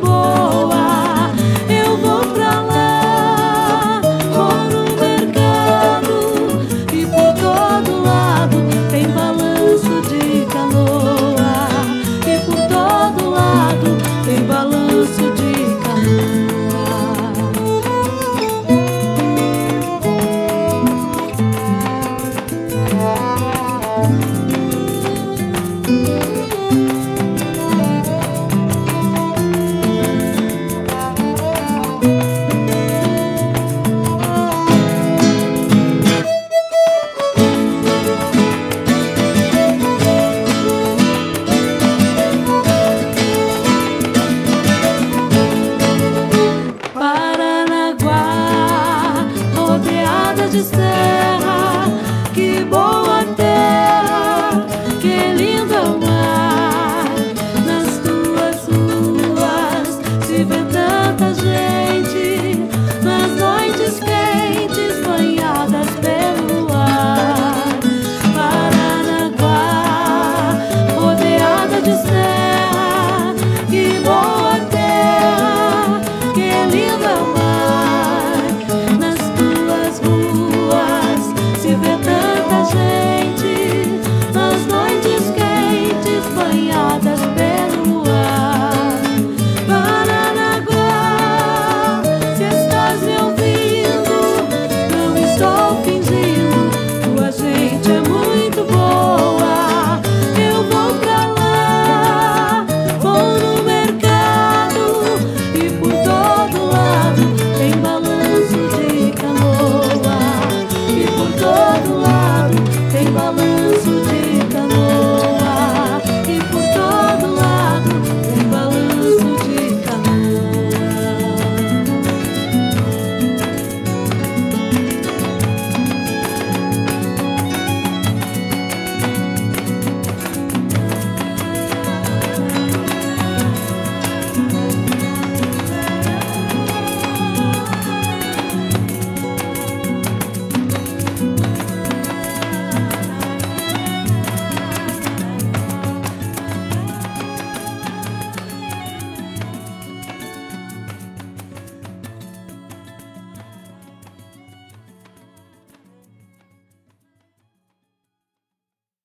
boy. Just there.